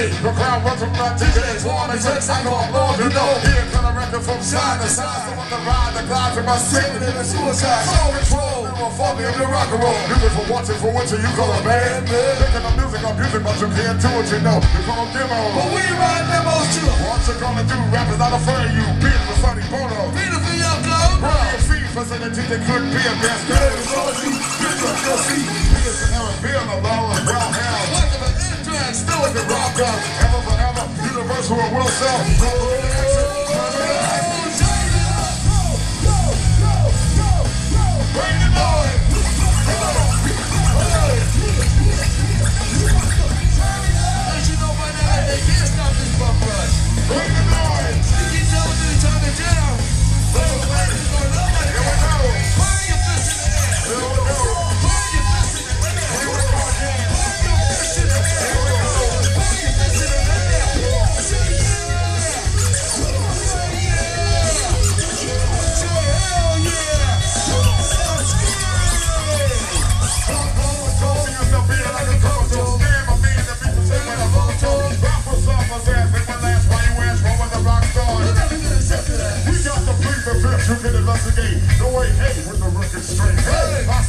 It's one of checks, I go Lord, you know. Here come a record from side to side. So on the ride, the glide to my city, in the suicide. Soul control, never fall me in the rock and roll. Music for watching, for winter, you call a band. Thinking of music, I'm music, but you can't do what you know. You call them demo. But we ride demos too. What you gonna do? Rappers not afraid of you. Beat for Sonny Bono. Peter for your code. Royal fee facility that could be a best. Good as all you. Good as you'll see. Pearson, Aaron, Bill, the and brown hair. Up, ever forever, universal and will sell.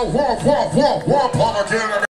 the war, war, war, war, war again.